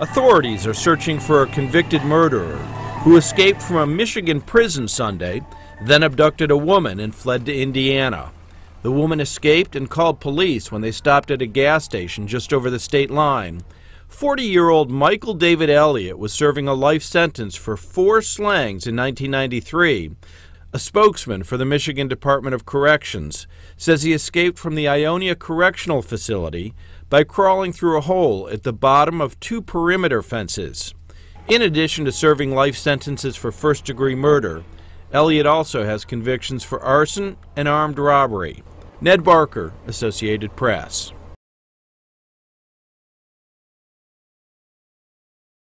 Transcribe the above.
Authorities are searching for a convicted murderer who escaped from a Michigan prison Sunday, then abducted a woman and fled to Indiana. The woman escaped and called police when they stopped at a gas station just over the state line. 40 year old Michael David Elliott was serving a life sentence for four slangs in 1993. A spokesman for the Michigan Department of Corrections says he escaped from the Ionia Correctional Facility by crawling through a hole at the bottom of two perimeter fences. In addition to serving life sentences for first degree murder, Elliott also has convictions for arson and armed robbery. Ned Barker, Associated Press.